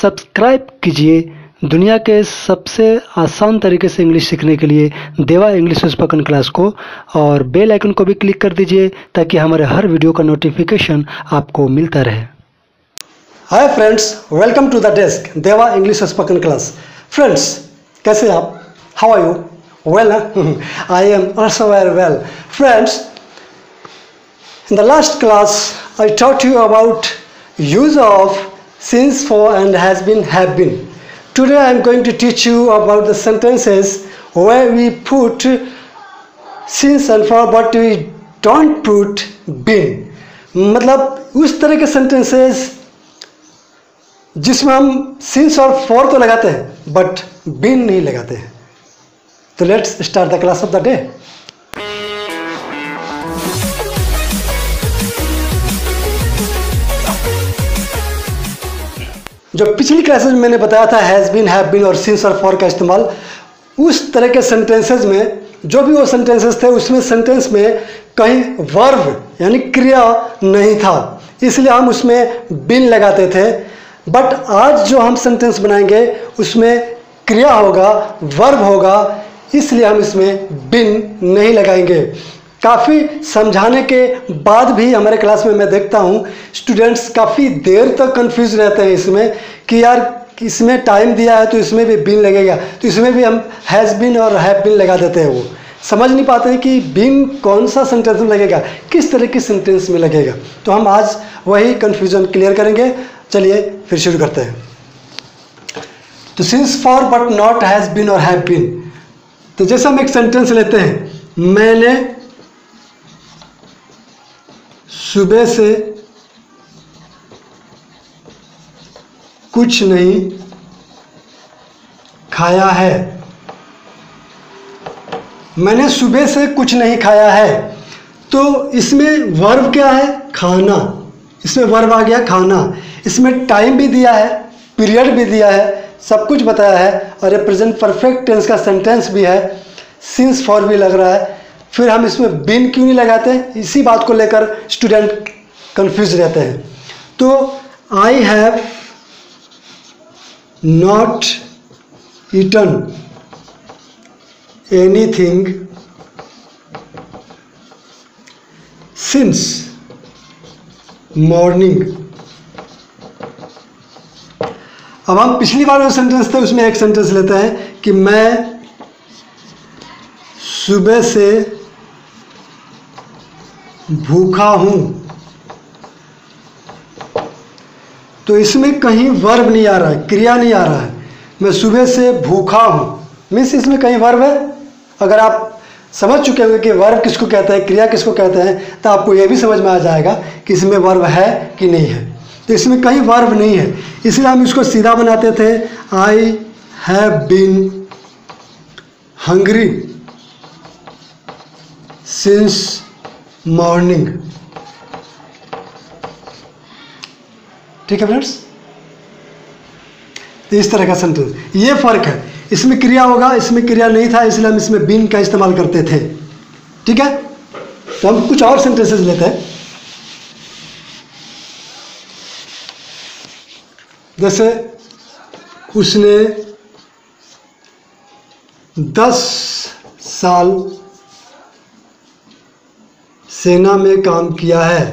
Subscribe कीजिए दुनिया के सबसे आसान तरीके से इंग्लिश सीखने के लिए देवा इंग्लिश स्पोकन क्लास को और बेल आइकन को भी क्लिक कर दीजिए ताकि हमारे हर वीडियो का नोटिफिकेशन आपको मिलता रहे। Hi friends welcome to the desk देवा इंग्लिश स्पोकन क्लास फ्रेंड्स कैसे आप? How are you well I am also very well friends in the last class I taught you about use of since for and has been have been today i am going to teach you about the sentences where we put since and for but we don't put been मतलब उस तरह के sentences जिसमें हम since और for तो लगाते हैं बट बिन नहीं लगाते हैं तो let's start the class of the day जो पिछली क्लासेज में मैंने बताया था हैज़ बीन हैव बीन और सिंस और फॉर का इस्तेमाल, उस तरह के सेंटेंसेस में, जो भी वो सेंटेंसेस थे, उसमें सेंटेंस में कहीं वर्ब यानी क्रिया नहीं था। इसलिए हम उसमें बिन लगाते थे। बट आज जो हम सेंटेंस बनाएँगे, उसमें क्रिया होगा वर्ब होगा, इसलिए हम इसमें बिन नहीं लगाएँगे। काफ़ी समझाने के बाद भी हमारे क्लास में मैं देखता हूँ स्टूडेंट्स काफ़ी देर तक कंफ्यूज रहते हैं इसमें कि यार इसमें टाइम दिया है तो इसमें भी बिन लगेगा तो इसमें भी हम हैज़ बिन और हैव बिन लगा देते हैं वो। समझ नहीं पाते हैं कि बिन कौन सा सेंटेंस में लगेगा, किस तरह की सेंटेंस में लगेगा। तो हम आज वही कन्फ्यूज़न क्लियर करेंगे। चलिए फिर शुरू करते हैं। तो since for but not has been और हैव बिन तो जैसे हम एक सेंटेंस लेते हैं, मैंने सुबह से कुछ नहीं खाया है। मैंने सुबह से कुछ नहीं खाया है। तो इसमें वर्ब क्या है? खाना। इसमें वर्ब आ गया खाना। इसमें टाइम भी दिया है पीरियड भी दिया है, सब कुछ बताया है। और ये प्रेजेंट परफेक्ट टेंस का सेंटेंस भी है। सिंस फॉर भी लग रहा है। फिर हम इसमें बिन क्यों नहीं लगाते? इसी बात को लेकर स्टूडेंट कंफ्यूज रहते हैं। तो I have not eaten anything since morning अब हम पिछली बार जो सेंटेंस थे, उसमें एक सेंटेंस लेते हैं कि मैं सुबह से भूखा हूँ। तो इसमें कहीं वर्ब नहीं आ रहा है, क्रिया नहीं आ रहा है। मैं सुबह से भूखा हूँ। मीन्स इसमें कहीं वर्ब है? अगर आप समझ चुके होंगे कि वर्ब किसको कहते हैं, क्रिया किसको कहते हैं तो आपको यह भी समझ में आ जाएगा कि इसमें वर्ब है कि नहीं है। तो इसमें कहीं वर्ब नहीं है। इसलिए हम इसको सीधा बनाते थे I have been hungry since morning. ठीक है फ्रेंड्स? तो इस तरह का सेंटेंस ये फ़र्क है। इसमें क्रिया होगा, इसमें क्रिया नहीं था, इसलिए हम इसमें बिन का इस्तेमाल करते थे। ठीक है? तो हम कुछ और सेंटेंसेस लेते हैं। जैसे, उसने दस साल सेना में काम किया है।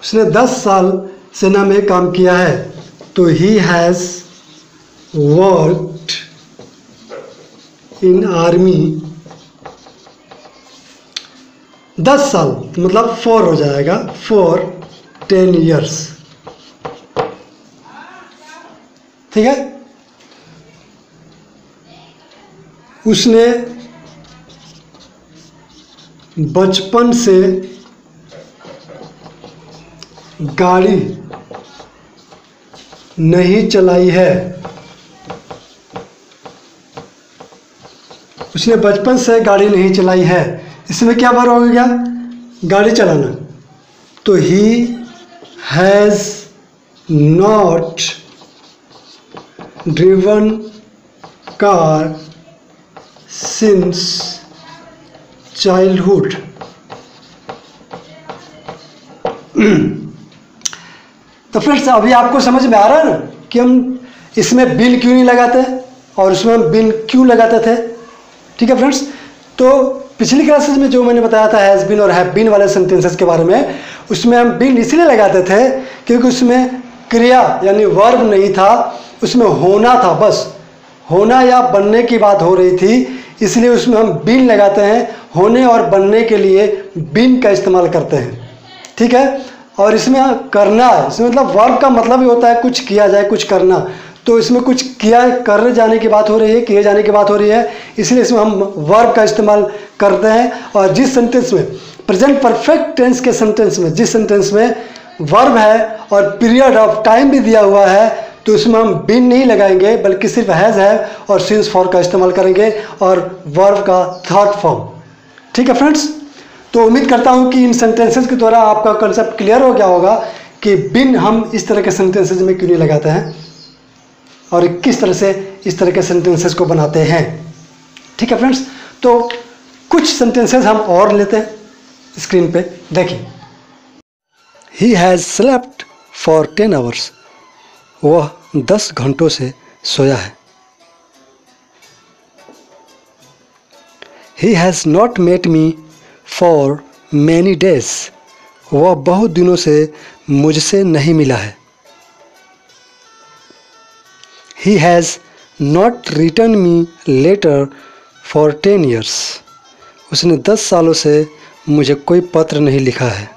उसने 10 साल सेना में काम किया है। तो he has worked in army 10 साल मतलब फोर हो जाएगा। फॉर टेन ईयर्स ठीक है? उसने बचपन से गाड़ी नहीं चलाई है। उसने बचपन से गाड़ी नहीं चलाई है। इसमें क्या बार हो गया? गाड़ी चलाना। तो he has not driven car since childhood तो फ्रेंड्स अभी आपको समझ में आ रहा है ना कि हम इसमें बिन क्यों नहीं लगाते और उसमें हम बिन क्यों लगाते थे? ठीक है फ्रेंड्स तो पिछली क्लासेस में जो मैंने बताया था हैज़ बिन और हैव बिन वाले सेंटेंसेस के बारे में, उसमें हम बिन इसलिए लगाते थे क्योंकि उसमें क्रिया यानी वर्ब नहीं था, उसमें होना था बस। होना या बनने की बात हो रही थी इसलिए उसमें हम बिन लगाते हैं होने और बनने के लिए बिन का इस्तेमाल करते हैं। ठीक है? और इसमें करना है इसमें मतलब वर्ब का मतलब ही होता है कुछ किया जाए, कुछ करना। तो इसमें कुछ किया, कर जाने की बात हो रही है, किए जाने की बात हो रही है, इसलिए इसमें हम वर्ब का इस्तेमाल करते हैं। और जिस सेंटेंस में प्रेजेंट परफेक्ट टेंस के सेंटेंस में, जिस सेंटेंस में वर्ब है और पीरियड ऑफ़ टाइम भी दिया हुआ है तो इसमें हम बिन नहीं लगाएँगे, बल्कि सिर्फ़ हैज़ है और सिंस फॉर का इस्तेमाल करेंगे और वर्ब का थर्ड फॉर्म ठीक है फ्रेंड्स तो उम्मीद करता हूँ कि इन सेंटेंसेस के द्वारा आपका कंसेप्ट क्लियर हो गया होगा कि बिन हम इस तरह के सेंटेंसेज में क्यों नहीं लगाते हैं और किस तरह से इस तरह के सेंटेंसेस को बनाते हैं। ठीक है फ्रेंड्स तो कुछ सेंटेंसेस हम और लेते हैं स्क्रीन पे। देखिए he has slept for ten hours वह दस घंटों से सोया है। He has not met me for many days वह बहुत दिनों से मुझसे नहीं मिला है। He has not return me letter for ten years उसने दस सालों से मुझे कोई पत्र नहीं लिखा है।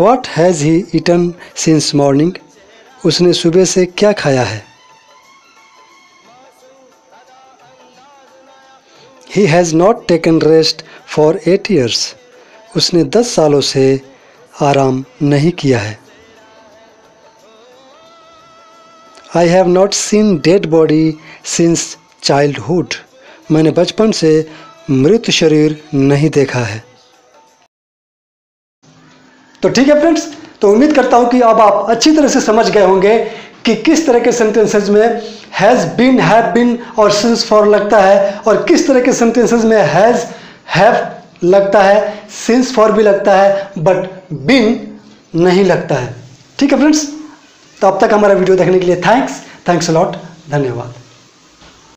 What has he eaten since morning उसने सुबह से क्या खाया है? He has not taken rest for eight years उसने दस सालों से आराम नहीं किया है। I have not seen dead body since childhood मैंने बचपन से मृत शरीर नहीं देखा है। तो ठीक है फ्रेंड्स तो उम्मीद करता हूँ कि अब आप अच्छी तरह से समझ गए होंगे कि किस तरह के सेंटेंसेस में हैज़ बिन हैव बिन और सिंस फॉर लगता है और किस तरह के सेंटेंसेस में हैज़ हैव लगता है सिंस फॉर भी लगता है बट बिन नहीं लगता है। ठीक है फ्रेंड्स तो अब तक हमारा वीडियो देखने के लिए थैंक्स थैंक्स लॉट धन्यवाद।